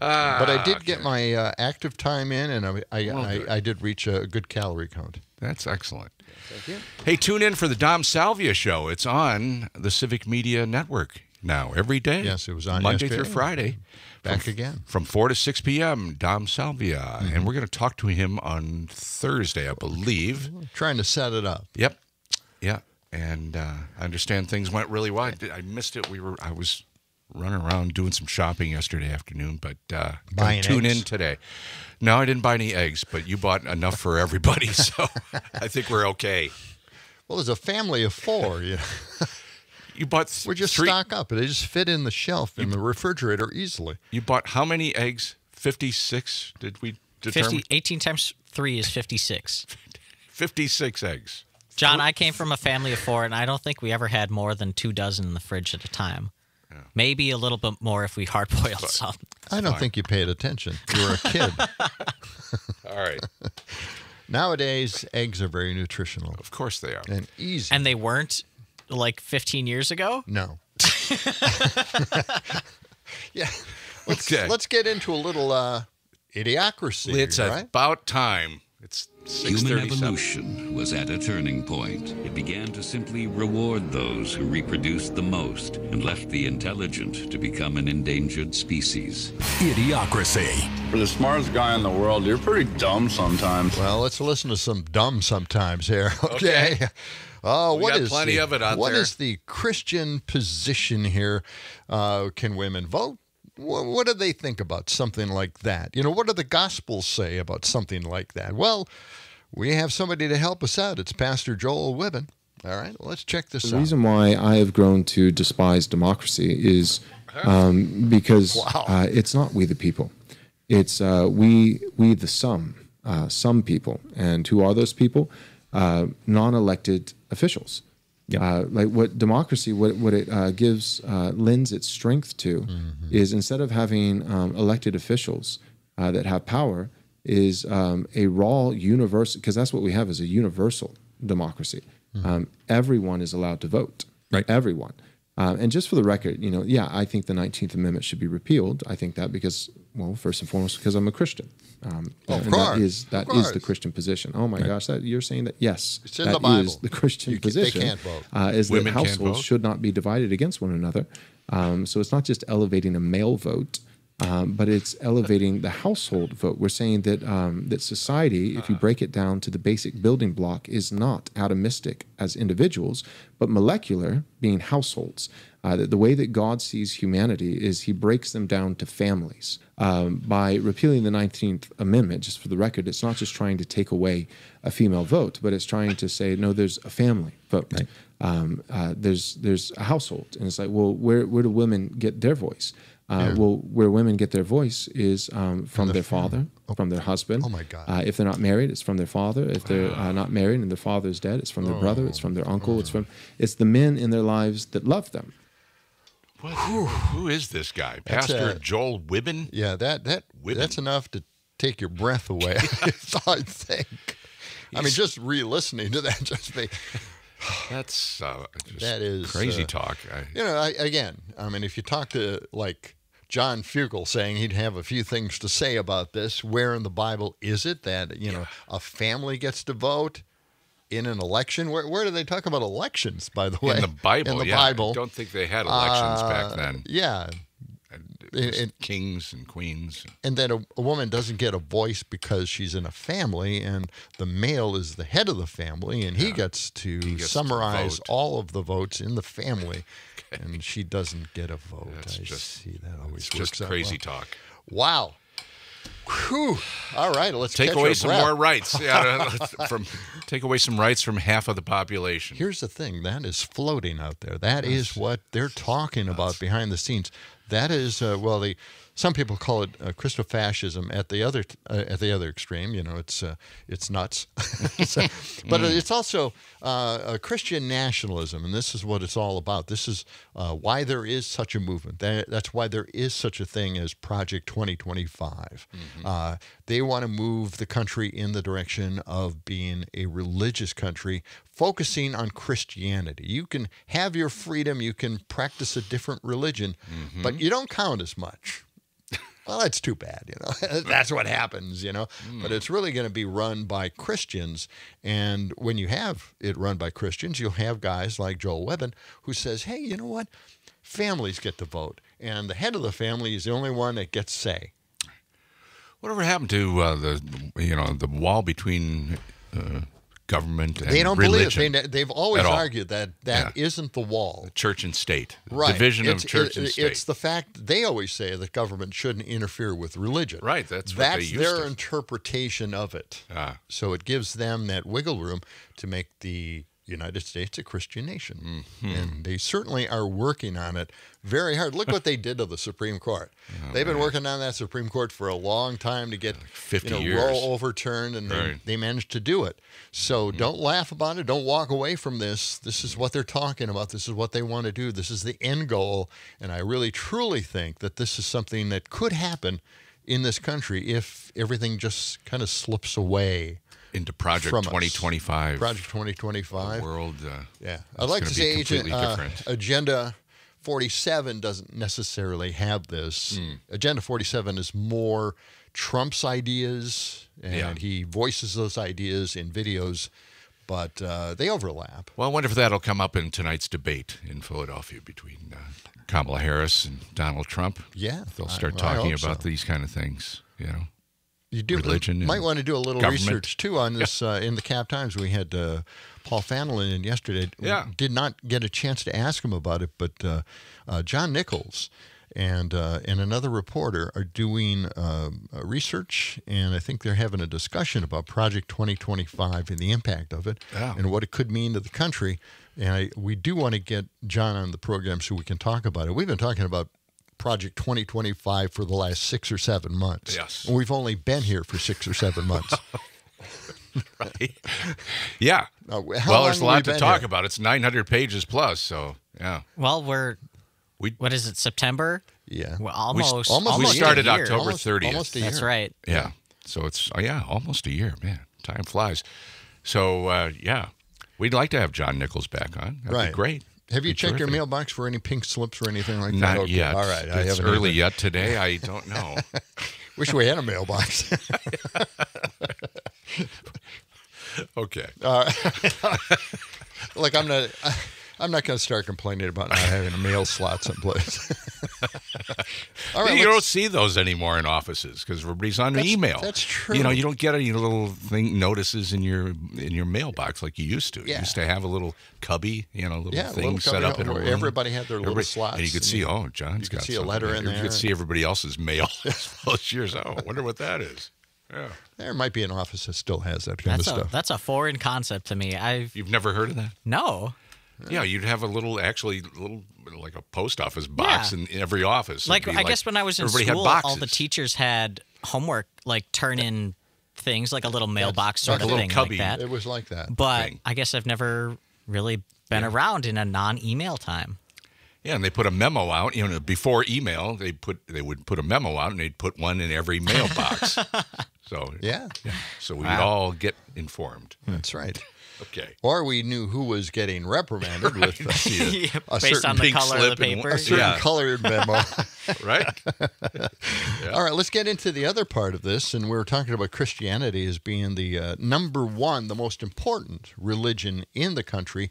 A: But I did get my uh, active time in, and I I,
B: Well,
A: I. I did reach a good calorie count.
B: That's excellent.
A: Thank you.
B: Hey, tune in for the Dom Salvia Show. It's on the Civic Media Network now every day.
A: Yes, it was on
B: Monday
A: yesterday.
B: through Friday.
A: Back
B: from,
A: again.
B: from 4 to 6 p.m. Dom Salvia. And we're going to talk to him on Thursday, I believe.
A: Trying to set it up.
B: Yep. Yeah. And uh, I understand things went really well. I, I missed it. We were I was running around doing some shopping yesterday afternoon, but uh, gonna
A: Buying
B: tune
A: eggs?
B: in today. No, I didn't buy any eggs, but you bought enough for everybody, [LAUGHS] so I think we're okay.
A: Well, there's a family of four. You know, [LAUGHS]
B: You bought th-
A: we just
B: three.
A: stock up. They just fit in the shelf in the refrigerator easily.
B: You bought how many eggs? Fifty six. Did we determine?
C: 50, 18 times 3 is 56. [LAUGHS]
B: Fifty six eggs.
C: John, I came from a family of four, and I don't think we ever had more than two dozen in the fridge at a time. Maybe a little bit more if we hard boiled some.
A: I don't think you paid attention. You were a kid. [LAUGHS]
B: All right. [LAUGHS]
A: Nowadays, eggs are very nutritional
B: Of course they are.
A: and easy.
C: And they weren't like 15 years ago.
A: no. [LAUGHS] yeah. Let's,
B: Okay.
A: let's get into a little uh, idiocracy.
B: It's
A: right?
B: about time. It's six
D: Human evolution was at a turning point. It began to simply reward those who reproduced the most and left the intelligent to become an endangered species.
E: Idiocracy.
F: For the smartest guy in the world, you're pretty dumb sometimes.
A: Well, let's listen to some dumb sometimes here. [LAUGHS] Okay. Oh,
B: We
A: what
B: got
A: is
B: plenty
A: the,
B: of it out
A: what
B: there.
A: is the Christian position here? Uh, can women vote? What, what do they think about something like that? You know, what do the Gospels say about something like that? Well, we have somebody to help us out. It's Pastor Joel Webbon. All right, let's check this
G: The
A: out.
G: The reason why I have grown to despise democracy is um, because
A: Wow.
G: uh, it's not we the people. It's uh, we we the some uh, some people, and who are those people? Uh, non-elected officials. Uh, like what democracy, what what it uh, gives uh, lends its strength to, is instead of having um, elected officials uh, that have power, is um, a raw universal because that's what we have is a universal democracy. Um, everyone is allowed to vote.
E: Right.
G: Everyone. Um, and just for the record, you know, yeah, I think the Nineteenth Amendment should be repealed. I think that because, well, first and foremost, because I'm a Christian. Um,
A: Of
G: and
A: course,
G: that is
A: of
G: that is the. Christian position. Oh my gosh, that you're saying that? Yes,
A: It's in
G: that
A: the Bible.
G: is the Christian
A: You can- they
G: position.
A: can't vote.
G: Uh, is
B: Women
G: that households should not be divided against one another. Um, so it's not just elevating a male vote, um, but it's elevating the household vote. We're saying that um, that society, if you break it down to the basic building block, is not atomistic as individuals, but molecular, being households. Uh, that the way that God sees humanity is He breaks them down to families. Um, by repealing the 19th Amendment, just for the record, it's not just trying to take away a female vote, but it's trying to say no, there's a family vote. Um, uh, there's there's a household, and it's like, well, where where do women get their voice? Uh, Well, where women get their voice is um, from
A: the
G: their
A: family.
G: father, from their husband.
A: Oh, my God.
G: Uh, if they're not married, it's from their father. If they're uh, not married and their father is dead, it's from their brother. It's from their uncle. It's from it's the men in their lives that love them.
B: What, who, who is this guy?
A: That's
B: Pastor
A: a-
B: Joel Webbon?
A: Yeah, that that
B: Webbon.
A: that's enough to take your breath away. [LAUGHS] [LAUGHS] I think. I mean, just re-listening to that [LAUGHS] just make
B: That's uh, just
A: That is,
B: crazy
A: uh,
B: talk. I,
A: You know, I, again, I mean, if you talk to like John Fugelsang he'd have a few things to say about this, where in the Bible is it that, you know, a family gets to vote in an election? Where, where do they talk about elections, by the way?
B: in the Bible,
A: In the
B: yeah.
A: Bible.
B: I don't think they had elections back
A: Uh,
B: then.
A: Yeah.
B: Was
A: and-
B: kings and queens.
A: And then a, a woman doesn't get a voice because she's in a family, and the male is the head of the family, and he gets to
B: gets
A: summarize
B: vote.
A: all of the votes in the family, [LAUGHS] and she doesn't get a vote.
B: That's
A: I
B: just-
A: see that always
B: It's
A: works
B: just crazy
A: well.
B: talk.
A: Wow. Whew. All right, let's
B: Take away some more rights. [LAUGHS] Yeah, from take away some rights from half of the population.
A: Here's the thing that is floating out there. That is what they're talking about behind the scenes. That is uh, well, the some people call it uh, Christofascism at the other uh, at the other extreme. You know, it's uh, it's nuts. [LAUGHS] So- but it's also uh, a Christian nationalism, and this is what it's all about. This is uh, why there is such a movement. That, that's why there is such a thing as Project 2025. Uh, they want to move the country in the direction of being a religious country, focusing on Christianity. You can have your freedom, you can practice a different religion, but you don't count as much. Well, that's too bad, you know. [LAUGHS] that's what happens, you know. But it's really going to be run by Christians, and when you have it run by Christians, you'll have guys like Joel Webbon who says, "Hey, you know what? Families get to vote, and the head of the family is the only one that gets say."
B: Whatever happened to uh, the you know the wall between uh, government and
A: They don't believe it. They, they've always argued that that
B: Yeah.
A: not the wall.
B: church and state.
A: Right.
B: Division
A: It's-
B: of church
A: it-
B: and state.
A: It's the fact they always say that government shouldn't interfere with religion.
B: Right, that's
A: that's their
B: to.
A: interpretation of it.
B: Ah.
A: So it gives them that wiggle room to make the United States a Christian nation,
B: Mm-hmm.
A: and they certainly are working on it very hard. Look what they did to the Supreme Court. [LAUGHS]
B: Oh,
A: They've been working on that Supreme Court for a long time to get
B: 50
A: you know,
B: years.
A: Roe overturned, and
B: Right.
A: They, they managed to do it. So don't laugh about it. Don't walk away from this. This is what they're talking about. This is what they want to do. This is the end goal. And I really, truly think that this is something that could happen in this country if everything just kind of slips away.
B: Into Project
A: from us.
B: 2025.
A: Project 2025.
B: World. Uh,
A: Yeah, I'd like
B: gonna
A: say Agent, uh. Agenda 47 doesn't necessarily have this.
B: Hmm.
A: Agenda 47 is more Trump's ideas, and
B: Yeah.
A: he voices those ideas in videos, but uh, they overlap.
B: Well, I wonder if that'll come up in tonight's debate in Philadelphia between uh, Kamala Harris and Donald Trump.
A: Yeah,
B: They'll start
A: I
B: talking
A: hope
B: about
A: so.
B: these kind of things, you know.
A: You do
B: religion
A: might want to do a little
B: government.
A: research too on this. Uh, in the Cap Times, we had uh, Paul Fanlund in yesterday. We
B: Yeah.
A: did not get a chance to ask him about it, but uh, uh, John Nichols and uh, and another reporter are doing um, uh, research, and I think they're having a discussion about Project 2025 and the impact of it,
B: Yeah.
A: and what it could mean to the country. And I, we do want to get John on the program so we can talk about it. We've been talking about Project 2025 for the last six or seven months.
B: Yes.
A: And we've only been here for six or seven months. [LAUGHS]
B: Right? yeah.
A: Uh, how
B: well, there's a lot to talk
A: here?
B: about. It's 900 pages plus, so yeah.
C: Well, we're
B: We-
C: what is it? September?
A: Yeah.
C: Well,
B: We,
C: almost.
A: almost
B: we
A: a
C: almost
A: year.
B: started
C: a year.
B: October
A: Almost-
B: 30th.
A: almost a year.
C: That's
A: year.
C: right.
B: Yeah. So it's oh yeah, almost a year, man. Time flies. So uh, yeah, we'd like to have John Nichols back on. That'd
A: Right.
B: be great.
A: Have you checked your mailbox for any pink slips or anything like that?
B: Not
A: Okay,
B: yet.
A: All right. I
B: It's
A: haven't
B: early
A: either.
B: yet today. I [LAUGHS] don't know.
A: Wish we had a mailbox. [LAUGHS]
B: okay.
A: Like [LAUGHS] I'm not. I'm not going to start complaining about not having a mail slot someplace. [LAUGHS] All right.
B: you don't see those anymore in offices because everybody's on
A: That's-
B: email.
A: that's true.
B: You know, you don't get any little thing notices in your in your mailbox like you used to. You used to have a little cubby, you know, little
A: Yeah,
B: thing
A: little
B: set up in a room.
A: everybody had their little
B: Everybody-
A: slots
B: and you could
A: and
B: see,
A: you-
B: oh, John's
A: you could
B: got
A: see a
B: something
A: letter
B: there.
A: in
B: You
A: there.
B: could see everybody else's [LAUGHS] mail as well as yours. Oh, I wonder what that is. Yeah.
A: there might be an office that still has that kind
C: That's
A: of
C: a
A: stuff.
C: that's a foreign concept to me. I've
B: You've never heard of that?
C: no.
B: Yeah, you'd have a little, actually, little like a post office box
C: Yeah.
B: in every office.
C: Like
B: It'd be
C: I guess when I was in
B: everybody
C: school, all the
B: boxes.
C: teachers had homework like turn in things like a little mailbox sort
A: like a
C: of
B: little
C: thing
B: cubby.
C: like that.
A: it was like that.
C: But
B: thing.
C: I guess I've never really been around in a non-email time.
B: Yeah, and they put a memo out. You know, before email, they put they would put a memo out, and they'd put one in every mailbox. [LAUGHS] so
A: Yeah,
B: so we'd
C: Wow.
B: all get informed.
A: that's right.
B: Okay.
A: Or we knew who was getting reprimanded with [LAUGHS] a, [LAUGHS]
C: Yeah,
A: a
C: Based
A: certain
C: on the
B: pink
C: color of
B: slip
C: the
B: and
A: a certain
B: Yeah.
A: colored memo. [LAUGHS]
B: Right.
A: All right, let's get into the other part of this. And we are talking about Christianity as being the uh, number one, the most important religion in the country.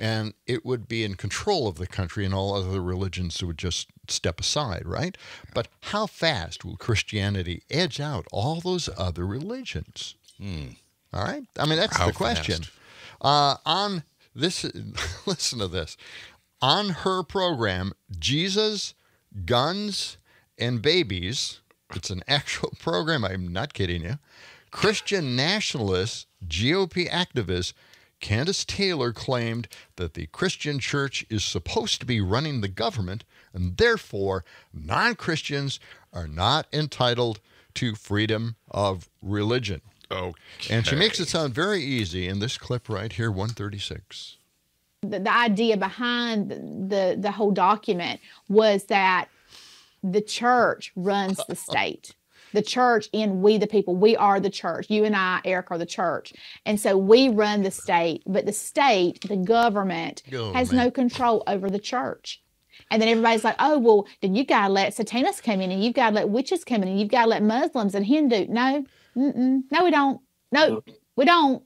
A: And it would be in control of the country, and all other religions would just step aside, right? But how fast will Christianity edge out all those other religions? All right. I mean, that's
B: How
A: the question.
B: fast?
A: Uh, on this, [LAUGHS] listen to this. On her program, Jesus, Guns, and Babies, it's an [LAUGHS] actual program, I'm not kidding you. Christian nationalist, GOP activist Candace Taylor claimed that the Christian church is supposed to be running the government, and therefore non Christians are not entitled to freedom of religion.
B: Okay.
A: And she makes it sound very easy in this clip right here, 136.
E: the, the idea behind the the whole document was that the church runs the state. The church and we the people we are the church. You and i eric are the church. And so we run the state but the state the government has no control over the church. And then everybody's like oh well then you gotta let satanists come in and you've gotta let witches come in and you've gotta let muslims and hindu. No Mm-mm. no we don't no we don't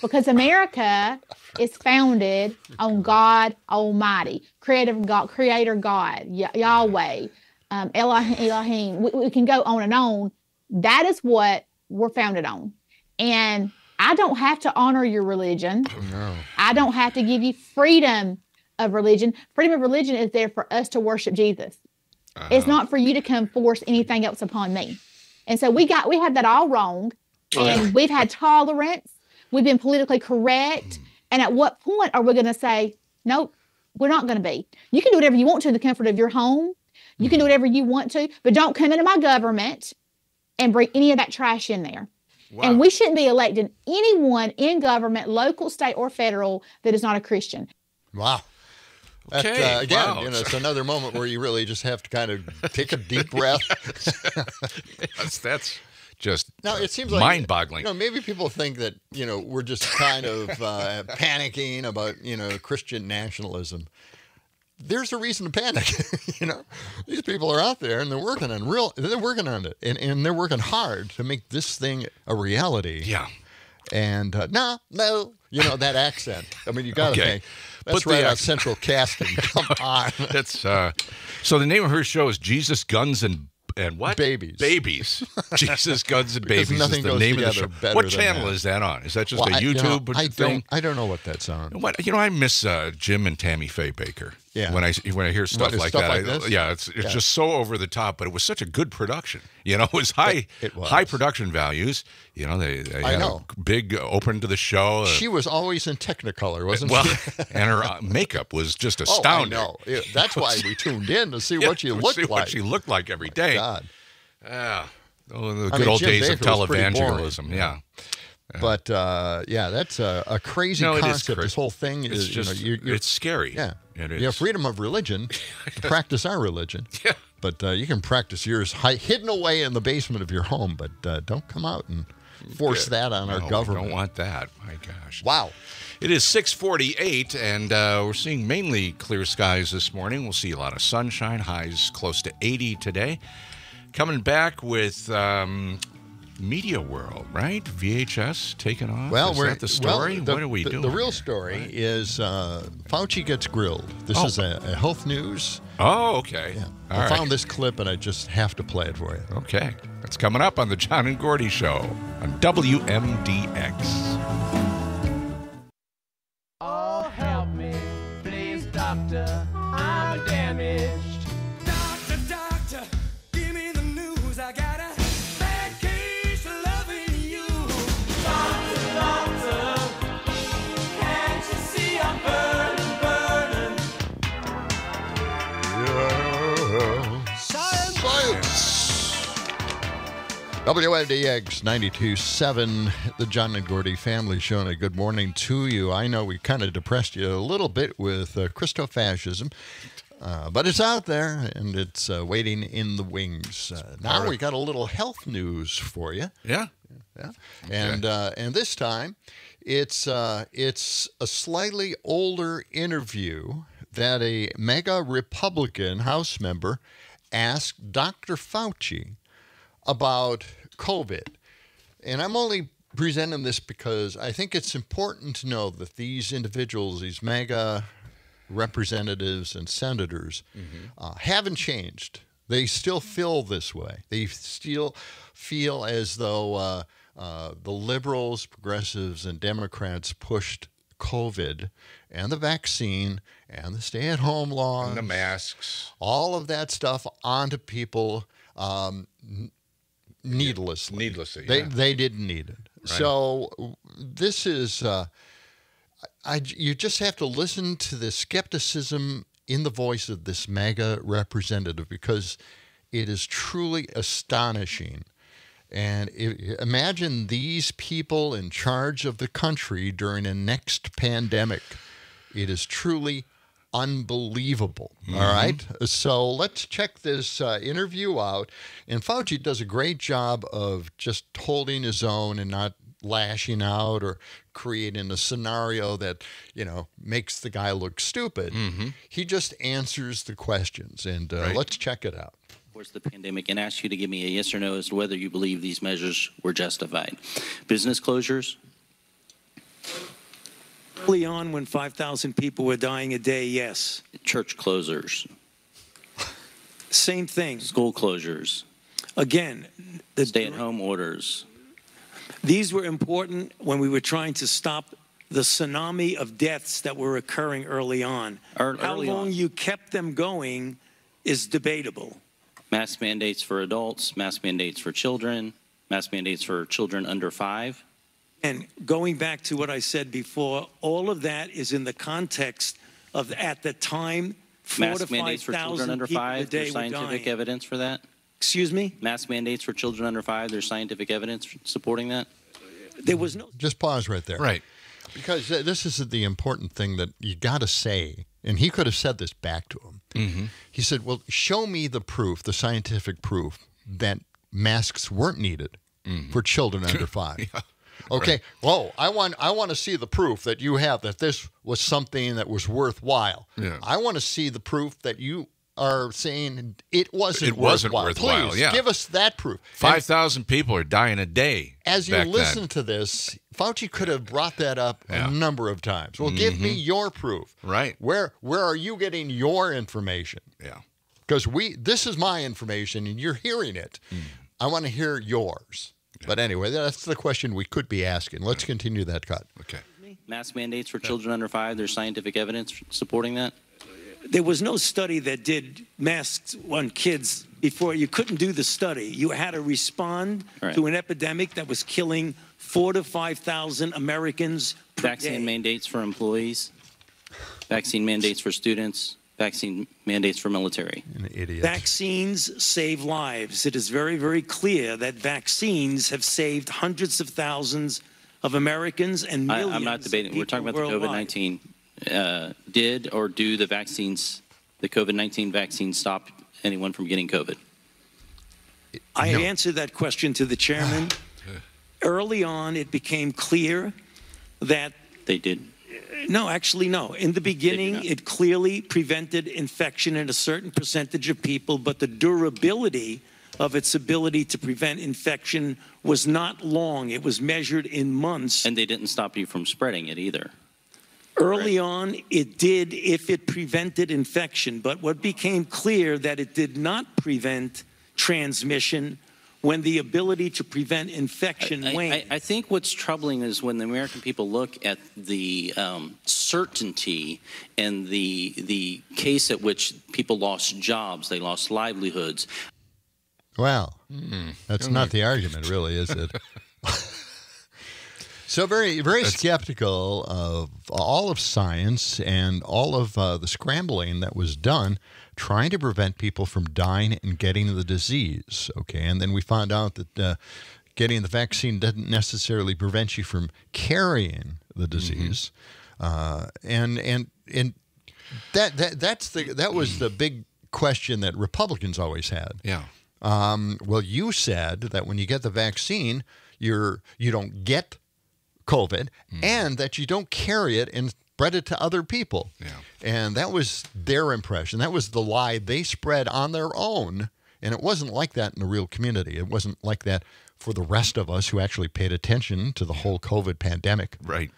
E: because America is founded on God Almighty, creative God, Creator God, Yah- Yahweh, um, Elohim. Elohim. We, we can go on and on. That is what we're founded on, and I don't have to honor your religion.
A: No.
E: I don't have to give you freedom of religion. Freedom of religion is there for us to worship Jesus. It's not for you to come force anything else upon me. And so we got we had that all wrong. Oh, and we've had tolerance. We've been politically correct. And at what point are we going to say, nope, we're not going to be? You can do whatever you want to in the comfort of your home. You can do mm-hmm. whatever you want to, but don't come into my government and bring any of that trash in there. And we shouldn't be electing anyone in government, local, state, or federal, that is not a Christian.
A: Wow. That,
B: Okay,
A: uh, again,
B: wow.
A: you know, it's another moment where you really just have to kind of take a deep [LAUGHS] breath.
B: That's, that's just
A: Now it seems like
B: mind-boggling.
A: You know, maybe people think that you know we're just kind of uh, panicking about you know Christian nationalism. There's a reason to panic. [LAUGHS] you know, these people are out there and they're working on real. They're working on it, and, and they're working hard to make this thing a reality.
B: yeah.
A: And uh, no, no, you know that accent. I mean, you got to
B: Okay.
A: think. That's
B: Put the
A: right on
B: accent-
A: Central Casting. [LAUGHS] Come on.
B: That's uh so the name of her show is Jesus Guns and and what?
A: Babies.
B: Babies. [LAUGHS] Jesus Guns and Babies
A: nothing
B: is the name of the show.
A: better
B: What channel
A: that.
B: is that on? Is that just
A: Well,
B: a
A: I- you know,
B: YouTube
A: I
B: thing?
A: don't. I don't know what that's on.
B: What you know, I miss uh, Jim and Tammy Faye Bakker.
A: Yeah.
B: When I when I hear stuff like
A: stuff
B: that,
A: like
B: I- yeah, it's it's
A: Yeah.
B: just so over the top. But it was such a good production. You know, [LAUGHS] it was high
A: it was.
B: high production values. You know, they, they
A: I know.
B: a big open to the show. uh,
A: She was always in Technicolor, wasn't
B: well,
A: she? [LAUGHS]
B: and her uh, makeup was just astounding. [LAUGHS] Oh.
A: I know. That's why we tuned in to see
B: Yeah,
A: what she looked
B: see
A: like.
B: what she looked like every day.
A: God.
B: Yeah. Oh, the
A: I
B: good
A: mean,
B: old
A: Jim
B: days of
A: Bakker pretty
B: televangelism. Yeah.
A: But uh, yeah, that's a, a crazy
B: No,
A: concept. This whole thing
B: It's
A: is,
B: just,
A: you know, you're, you're,
B: it's scary.
A: yeah,
B: It
A: you have freedom of religion [LAUGHS] to practice our religion. [LAUGHS]
B: Yeah.
A: But uh, you can practice yours hi- hidden away in the basement of your home, but uh, don't come out and force that on our
B: No, we
A: government.
B: don't want that. My gosh.
A: wow.
B: It is 648, and uh, we're seeing mainly clear skies this morning. We'll see a lot of sunshine, highs close to 80 today. Coming back with um, Media World, right? VHS taking off.
A: Well,
B: is
A: we're
B: that the story?
A: well, the-
B: what are we
A: the,
B: doing?
A: The real story is uh, Fauci gets grilled. This
B: Oh.
A: is a, a health news.
B: Oh, okay.
A: Yeah. I
B: right.
A: found this clip and I just have to play it for you.
B: Okay. That's coming up on the John and Gordy Show on WMDX.
A: WMDX 92.7, the John and Gordy family show, and a good morning to you. I know we kind of depressed you a little bit with uh, Christofascism, uh, but it's out there and it's uh, waiting in the wings. Uh, now we got a little health news for you.
B: Yeah.
A: Yeah. And uh, and this time, it's uh, it's a slightly older interview that a MAGA Republican House member asked Dr. Fauci about COVID. And I'm only presenting this because I think it's important to know that these individuals, these MAGA representatives and senators, uh, haven't changed. They still feel this way. They still feel as though uh, uh, the liberals, progressives, and Democrats pushed COVID and the vaccine and the stay at home laws
B: And the masks.
A: all of that stuff onto people um, needlessly.
B: Needlessly,
A: they
B: yeah.
A: they didn't need it. So this is uh, I you just have to listen to the skepticism in the voice of this MAGA representative because it is truly astonishing. And i imagine these people in charge of the country during a next pandemic. It is truly unbelievable. all right. So let's check this uh, interview out. And Fauci does a great job of just holding his own and not lashing out or creating a scenario that, you know, makes the guy look stupid. He just answers the questions. And uh,
B: Right.
A: let's check it out.
H: Of course the pandemic and ask you to give me a yes or no as to whether you believe these measures were justified. Business closures,
I: Early on, when 5,000 people were dying a day, yes.
H: church closures,
I: Same thing.
H: school closures,
I: Again, the,
H: stay at home orders,
I: These were important when we were trying to stop the tsunami of deaths that were occurring early on. How long
H: on.
I: you kept them going is debatable.
H: Mask mandates for adults, mask mandates for children, mask mandates for children under five.
I: And going back to what I said before, all of that is in the context of at the time, four to
H: Mask
I: five
H: mandates for children
I: thousand
H: under
I: people a
H: five.
I: day
H: There's
I: were
H: scientific
I: dying.
H: evidence for that.
I: Excuse me?
H: Mask mandates for children under five. There's scientific evidence supporting that.
I: There was no.
A: Just pause right there.
B: Right.
A: Because th- this is the important thing that you got to say. And he could have said this back to him.
B: Mm-hmm.
A: He said, Well, show me the proof, the scientific proof that masks weren't needed for children under [LAUGHS] five. Okay. Whoa. I want I want to see the proof that you have that this was something that was worthwhile.
B: Yeah.
A: I want to see the proof that you are saying it wasn't
B: It wasn't
A: worthwhile.
B: worthwhile,
A: Please
B: yeah.
A: give us that proof.
B: Five thousand people are dying a day.
A: as you listen
B: then.
A: to this, Fauci could have brought that up
B: Yeah. Mm-hmm.
A: a number of times. Well, give me your proof.
B: Right.
A: Where where are you getting your information?
B: Yeah.
A: Because we this is my information and you're hearing it.
B: Mm.
A: I want to hear yours. But anyway, that's the question we could be asking. Let's continue that cut.
B: Okay.
H: Mask mandates for children under five. There's scientific evidence supporting that.
I: There was no study that did masks on kids before. You couldn't do the study. You had to respond
H: Right.
I: to an epidemic that was killing four to five thousand Americans per
H: Vaccine
I: day.
H: mandates for employees. Vaccine mandates for students. Vaccine mandates for military.
A: An idiot.
I: Vaccines save lives. It is very, very clear that vaccines have saved hundreds of thousands of Americans and
H: I,
I: millions.
H: I'm not
I: of
H: debating. We're talking
I: people
H: about the COVID 19. Uh, did or do the vaccines, the COVID 19 vaccine, stop anyone from getting COVID?
I: I
A: No.
I: answered that question to the chairman. [SIGHS] Early on, it became clear that
H: They did.
I: No, actually, no. In the beginning, it clearly prevented infection in a certain percentage of people, but the durability of its ability to prevent infection was not long. It was measured in months.
H: And they didn't stop you from spreading it either.
I: Early on, it did if it prevented infection, but what became clear that it did not prevent transmission when the ability to prevent infection
H: I,
I: waned.
H: I, I think what's troubling is when the American people look at the um, certainty and the the case at which people lost jobs, they lost livelihoods.
A: Well,
B: Hmm.
A: that's not the argument, really, is it? [LAUGHS] so very, very skeptical of all of science and all of uh, the scrambling that was done trying to prevent people from dying and getting the disease. Okay, and then we found out that uh, getting the vaccine doesn't necessarily prevent you from carrying the disease, uh, and and and that that that's the that was the big question that Republicans always had.
B: Yeah.
A: Um, well, you said that when you get the vaccine, you're you don't get COVID, and that you don't carry it and spread it to other people.
B: Yeah.
A: And that was their impression. That was the lie they spread on their own. And it wasn't like that in the real community. It wasn't like that for the rest of us who actually paid attention to the whole COVID pandemic.
B: Right.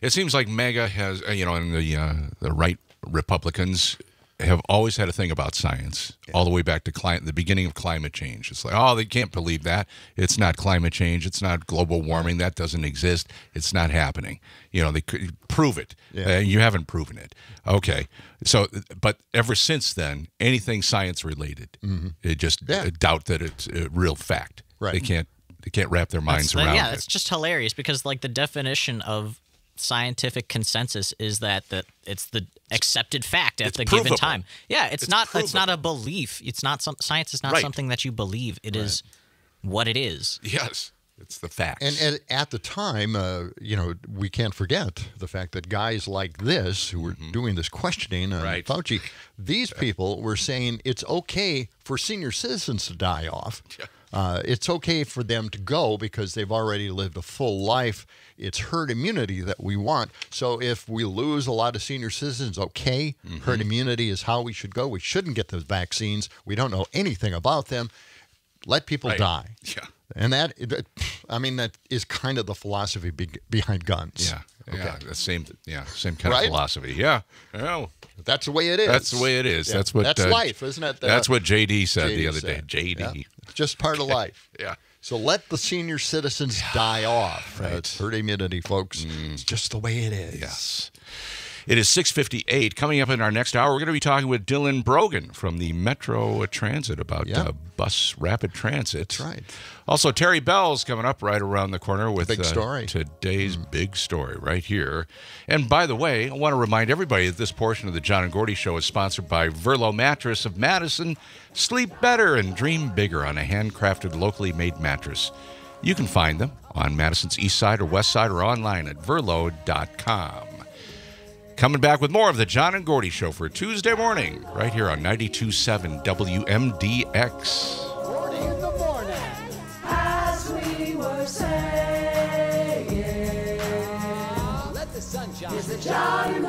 B: It seems like MAGA has, uh, you know, and the uh, the right Republicans have always had a thing about science, all the way back to cli- the beginning of climate change. It's like, oh, they can't believe that. It's not climate change. It's not global warming. That doesn't exist. It's not happening. You know, they could prove it.
A: Yeah.
B: Uh, you haven't proven it. Okay. So, but ever since then, anything science related, they just
A: Mm-hmm. Yeah.
B: doubt that it's a real fact.
A: Right.
B: They can't. They can't wrap their minds
C: That's-
B: around
C: yeah,
B: it.
C: it's just hilarious because like the definition of scientific consensus is that that it's the accepted fact at
B: It's
C: the
B: provable.
C: given time. Yeah, it's,
B: It's
C: not it's not a belief. It's not some science is not
B: Right.
C: something that you believe. It is what it is.
B: Yes, it's the fact.
A: And, and at the time, uh, you know, we can't forget the fact that guys like this who were doing this questioning on
B: Mm-hmm. Right.
A: Fauci, these [LAUGHS] people were saying it's okay for senior citizens to die off. Uh, it's okay for them to go because they've already lived a full life. It's herd immunity that we want. So if we lose a lot of senior citizens, okay,
B: Mm-hmm.
A: herd immunity is how we should go. We shouldn't get those vaccines. We don't know anything about them. Let people
B: Right.
A: die.
B: Yeah.
A: And that, I mean, that is kind of the philosophy be, behind guns.
B: Yeah.
A: Okay.
B: Yeah. The same. Yeah. Same kind
A: Right?
B: of philosophy. Yeah. Yeah.
A: That's the way it is.
B: That's the way it is.
A: Yeah.
B: That's what.
A: That's
B: uh,
A: life, isn't it? Uh,
B: That's what JD said the other
A: said.
B: day. JD.
A: Yeah. Just part of life.
B: Yeah.
A: So let the senior citizens die off.
B: Right.
A: It's herd immunity, folks. It's just the way it is.
B: Yes. It is 6:58. Coming up in our next hour, we're going to be talking with Dylan Brogan from the Metro Transit about
A: Yeah.
B: uh, bus rapid transit. That's
A: right.
B: Also, Terry Bell's coming up right around the corner with
A: Big
B: uh,
A: story. Mm.
B: today's big story right here. And by the way, I want to remind everybody that this portion of the John and Gordy Show is sponsored by Verlo Mattress of Madison. Sleep better and dream bigger on a handcrafted, locally made mattress. You can find them on Madison's east side or west side or online at verlo.com. Coming back with more of the John and Gordy Show for Tuesday morning, right here on 92.7 WMDX.
J: Forty in the morning, as we were saying. Let the sun shine. It's the John and